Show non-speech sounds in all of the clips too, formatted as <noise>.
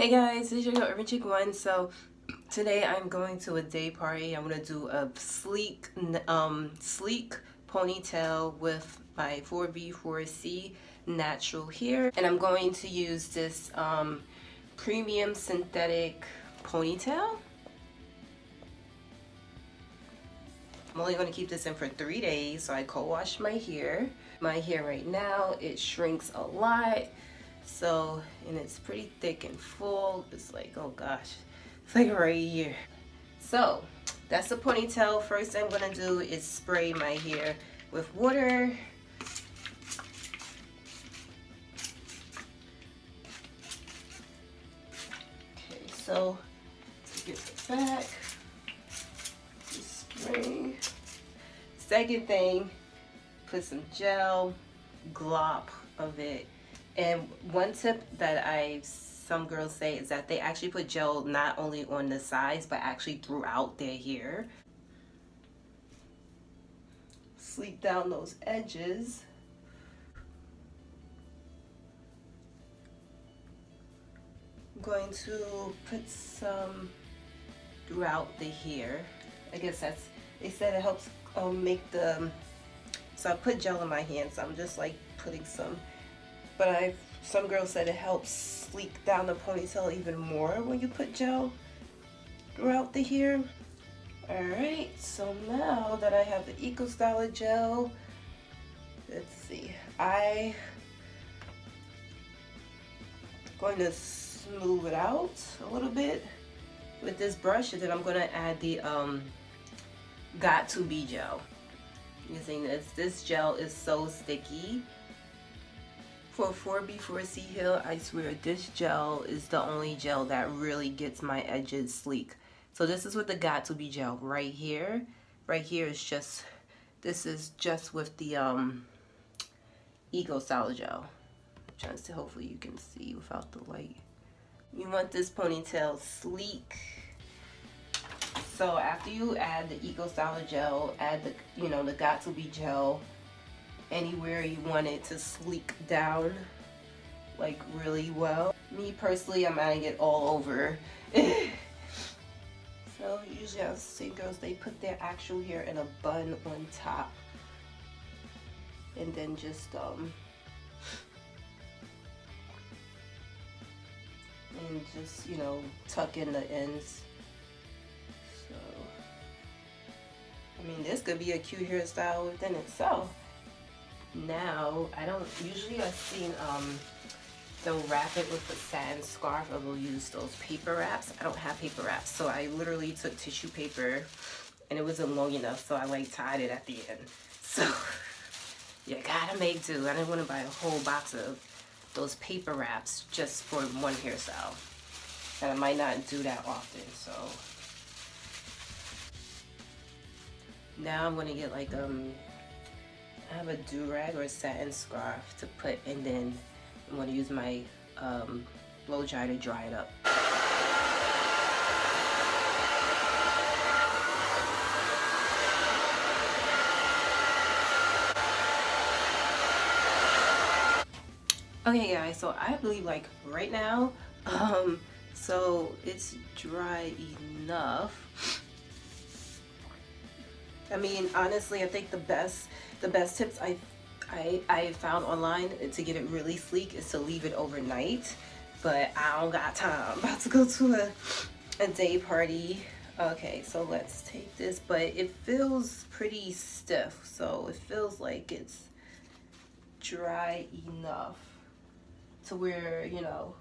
Hey guys, this is your Urban Chick One. So today I'm going to a day party. I'm gonna do a sleek, um, sleek ponytail with my 4B4C natural hair, and I'm going to use this um, premium synthetic ponytail. I'm only going to keep this in for three days, so I co-wash my hair. My hair right now, it shrinks a lot. So, and it's pretty thick and full. It's like, oh gosh, it's like right here. So, that's the ponytail. First thing I'm to do is spray my hair with water. Okay, so, to get the back, spray. Second thing, put some gel, glop of it. And one tip that I some girls say is that they actually put gel not only on the sides but actually throughout their hair. Sleek down those edges. I'm going to put some throughout the hair. I guess that's, they said it helps um, make the, so I put gel in my hand so I'm just like putting some but I some girls said it helps sleek down the ponytail even more when you put gel throughout the hair. Alright, so now that I have the Eco Styler gel, let's see, I'm going to smooth it out a little bit with this brush and then I'm going to add the um, Got 2b gel. Using this, this gel is so sticky for 4B4C Hill, I swear this gel is the only gel that really gets my edges sleek. So this is with the Got 2b gel right here. Right here is just, this is just with the um, Eco Styler gel. I'm trying to see, hopefully you can see without the light. You want this ponytail sleek. So after you add the Eco Styler gel, add the, you know, the Got 2b gel, anywhere you want it to sleek down like really well. Me personally, I'm adding it all over. <laughs> so usually seen girls, they put their actual hair in a bun on top and then just um and just you know tuck in the ends so I mean this could be a cute hairstyle within itself now I don't usually I've seen um they'll wrap it with a satin scarf or they'll use those paper wraps. I don't have paper wraps so I literally took tissue paper and it wasn't long enough so I like tied it at the end. <laughs> So you gotta make do. I didn't want to buy a whole box of those paper wraps just for one hairstyle. And I might not do that often so. Now I'm gonna get like um I have a do-rag or a satin scarf to put and then I'm to use my um, blow dry to dry it up. Okay guys, so I believe like right now, <laughs> um, so it's dry enough. I mean, honestly, I think the best the best tips I, I, I found online to get it really sleek is to leave it overnight. But I don't got time. <laughs> I'm about to go to a, a day party. Okay, so let's take this. But it feels pretty stiff. So it feels like it's dry enough to where, you know,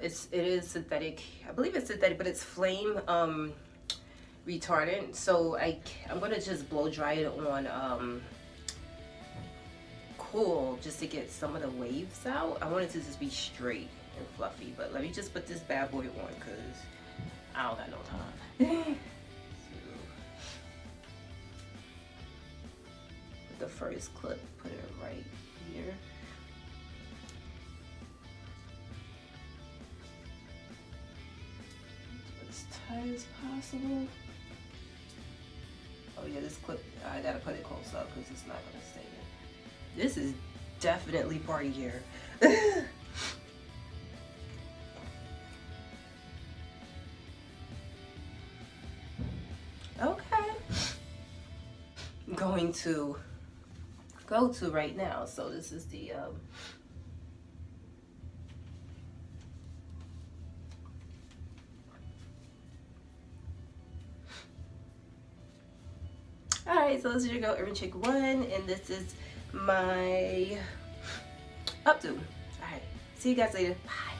it's it is synthetic i believe it's synthetic but it's flame um retardant so I, I'm gonna just blow dry it on um, cool just to get some of the waves out. I want it to just be straight and fluffy but let me just put this bad boy on because I don't got no time. <laughs> The first clip put it right here. As tight as possible Oh yeah, this clip, I gotta put it close up because it's not gonna stay. This is definitely party gear. <laughs> okay. I'm going to go to right now. So this is the um, Alright, so this is your Go Urban Chick 1, and this is my updo. Alright, see you guys later. Bye.